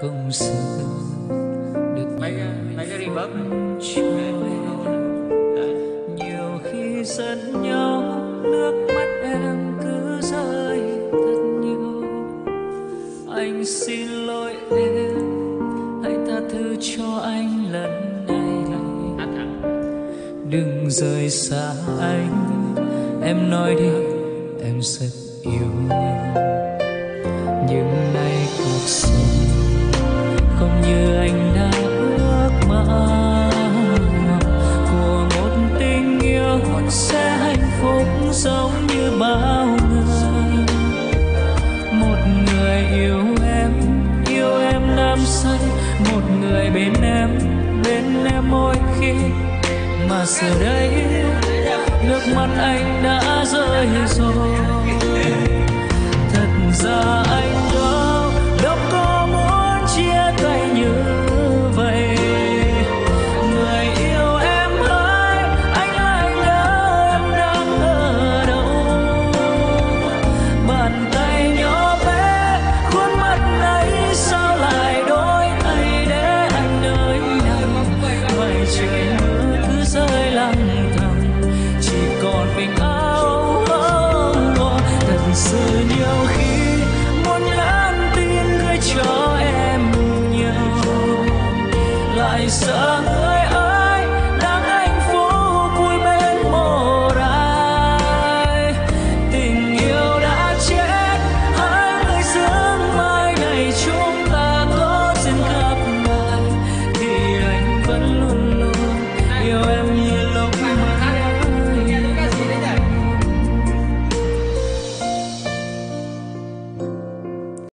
không xưa. Được mấy cái mấy cái reverb nhiều khi giận nhau nước mắt em cứ rơi thật nhiều. Anh xin lỗi em hãy tha thứ cho anh lần này. Đừng rời xa anh em nói đi em rất yêu anh như anh đã ước mơ. Của một tình yêu sẽ hạnh phúc giống như bao người. Một người yêu em yêu em đắm say. Một người bên em bên em mỗi khi. Mà giờ đây, nước mắt anh đã rơi rồi. mình ao ước ngọt thật sự nhiều khi muốn nhắn tin gửi cho em nhiều. Lại sợ người